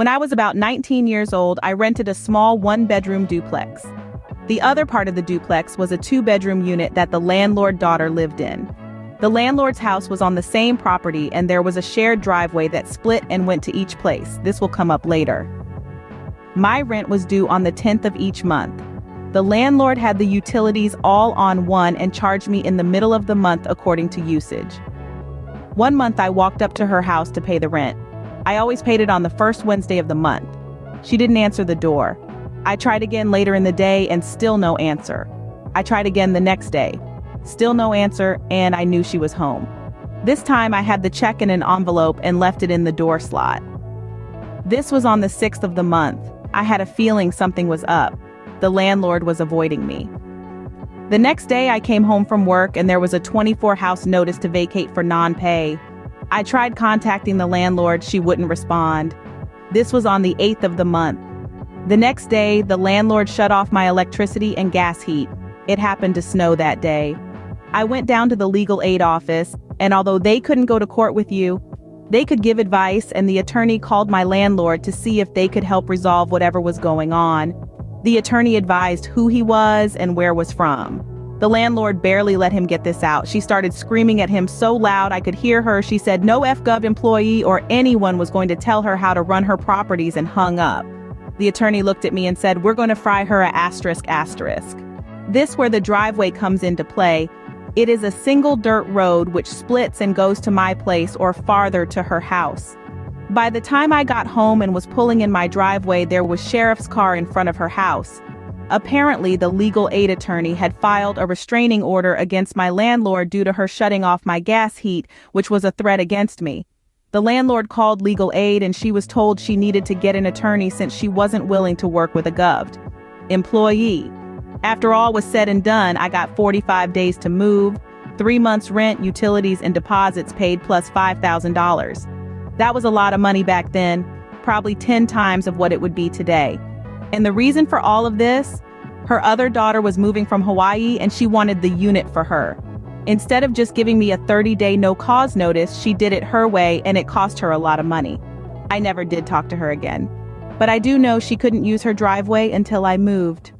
When I was about 19 years old, I rented a small one-bedroom duplex. The other part of the duplex was a two-bedroom unit that the landlord daughter lived in. The landlord's house was on the same property and there was a shared driveway that split and went to each place. This will come up later. My rent was due on the 10th of each month. The landlord had the utilities all on one and charged me in the middle of the month according to usage. One month I walked up to her house to pay the rent. I always paid it on the first Wednesday of the month. She didn't answer the door. I tried again later in the day and still no answer. I tried again the next day. Still no answer, and I knew she was home. This time I had the check in an envelope and left it in the door slot. This was on the 6th of the month. I had a feeling something was up. The landlord was avoiding me. The next day I came home from work and there was a 24 house notice to vacate for non-pay. I tried contacting the landlord, she wouldn't respond. This was on the 8th of the month. The next day, the landlord shut off my electricity and gas heat. It happened to snow that day. I went down to the legal aid office, and although they couldn't go to court with you, they could give advice and the attorney called my landlord to see if they could help resolve whatever was going on. The attorney advised who he was and where was from. The landlord barely let him get this out. She started screaming at him so loud I could hear her. She said no FGov employee or anyone was going to tell her how to run her properties and hung up. The attorney looked at me and said, we're going to fry her a asterisk asterisk. This where the driveway comes into play. It is a single dirt road which splits and goes to my place or farther to her house. By the time I got home and was pulling in my driveway, there was sheriff's car in front of her house. Apparently, the legal aid attorney had filed a restraining order against my landlord due to her shutting off my gas heat, which was a threat against me. The landlord called legal aid and she was told she needed to get an attorney since she wasn't willing to work with a goved employee. After all was said and done, I got 45 days to move, three months rent, utilities, and deposits paid plus $5,000. That was a lot of money back then, probably 10 times of what it would be today. And the reason for all of this? Her other daughter was moving from Hawaii and she wanted the unit for her. Instead of just giving me a 30-day no-cause notice, she did it her way and it cost her a lot of money. I never did talk to her again. But I do know she couldn't use her driveway until I moved.